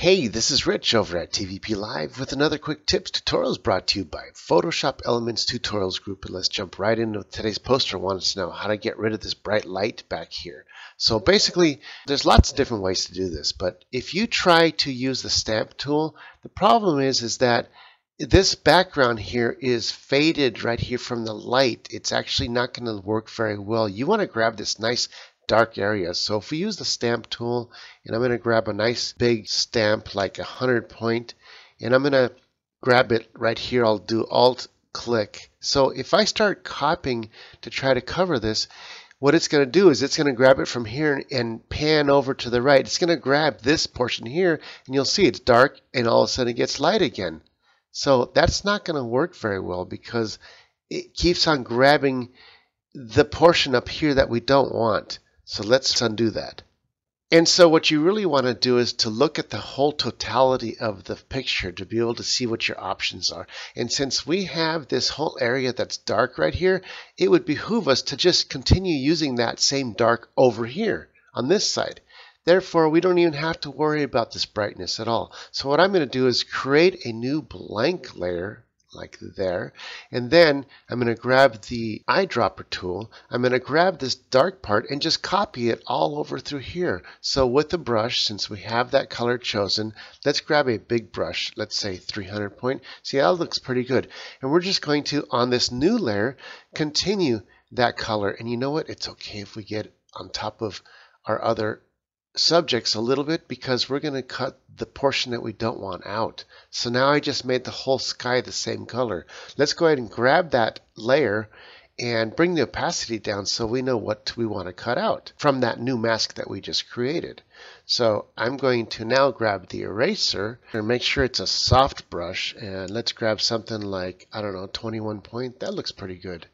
Hey, this is Rich over at TVP Live with another quick tips tutorials brought to you by Photoshop Elements Tutorials Group. And let's jump right into today's poster. Wants to know how to get rid of this bright light back here. So basically, there's lots of different ways to do this. But if you try to use the stamp tool, the problem is, is that this background here is faded right here from the light. It's actually not going to work very well. You want to grab this nice dark areas. So if we use the stamp tool, and I'm going to grab a nice big stamp like a hundred point, and I'm going to grab it right here. I'll do Alt click. So if I start copying to try to cover this, what it's going to do is it's going to grab it from here and pan over to the right. It's going to grab this portion here, and you'll see it's dark, and all of a sudden it gets light again. So that's not going to work very well because it keeps on grabbing the portion up here that we don't want. So let's undo that. And so what you really want to do is to look at the whole totality of the picture to be able to see what your options are. And since we have this whole area that's dark right here, it would behoove us to just continue using that same dark over here on this side. Therefore, we don't even have to worry about this brightness at all. So what I'm going to do is create a new blank layer like there. And then I'm going to grab the eyedropper tool. I'm going to grab this dark part and just copy it all over through here. So with the brush, since we have that color chosen, let's grab a big brush, let's say 300 point. See, that looks pretty good. And we're just going to, on this new layer, continue that color. And you know what? It's okay if we get on top of our other subjects a little bit because we're going to cut the portion that we don't want out. So now I just made the whole sky the same color. Let's go ahead and grab that layer and bring the opacity down so we know what we want to cut out from that new mask that we just created. So I'm going to now grab the eraser and make sure it's a soft brush and let's grab something like, I don't know, 21 point. That looks pretty good.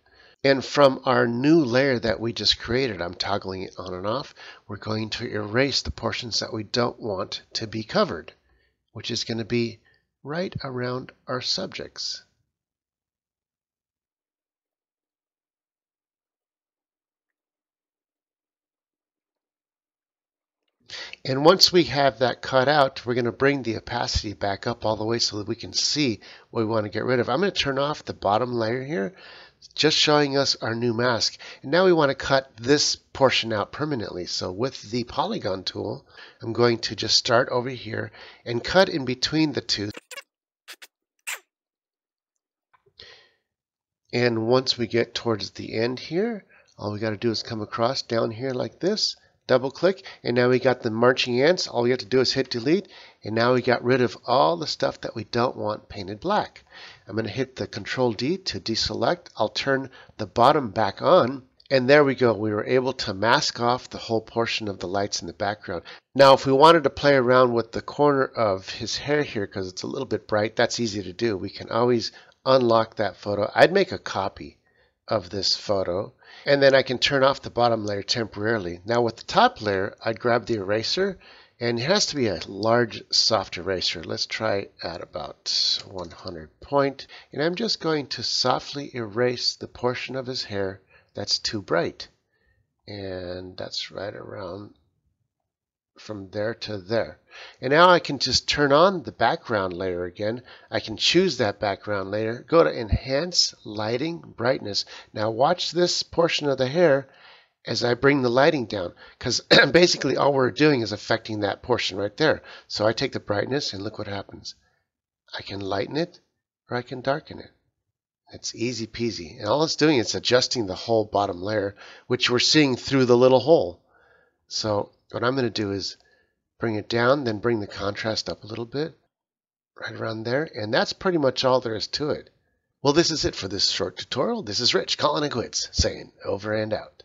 And from our new layer that we just created, I'm toggling it on and off, we're going to erase the portions that we don't want to be covered, which is going to be right around our subjects. And once we have that cut out, we're going to bring the opacity back up all the way so that we can see what we want to get rid of. I'm going to turn off the bottom layer here just showing us our new mask. And now we want to cut this portion out permanently. So with the polygon tool, I'm going to just start over here and cut in between the two. And once we get towards the end here, all we got to do is come across down here like this, double click, and now we got the marching ants. All we have to do is hit delete, and now we got rid of all the stuff that we don't want painted black. I'm going to hit the Control D to deselect. I'll turn the bottom back on. And there we go. We were able to mask off the whole portion of the lights in the background. Now, if we wanted to play around with the corner of his hair here because it's a little bit bright, that's easy to do. We can always unlock that photo. I'd make a copy of this photo and then I can turn off the bottom layer temporarily. Now with the top layer, I'd grab the eraser and it has to be a large soft eraser. Let's try at about 100 point. And I'm just going to softly erase the portion of his hair that's too bright. And that's right around from there to there. And now I can just turn on the background layer again. I can choose that background layer, go to Enhance, Lighting, Brightness. Now watch this portion of the hair as I bring the lighting down because basically all we're doing is affecting that portion right there. So I take the brightness and look what happens. I can lighten it or I can darken it. It's easy peasy. And all it's doing is adjusting the whole bottom layer, which we're seeing through the little hole. What I'm going to do is bring it down, then bring the contrast up a little bit, right around there. And that's pretty much all there is to it. Well, this is it for this short tutorial. This is Rich calling it quits, saying over and out.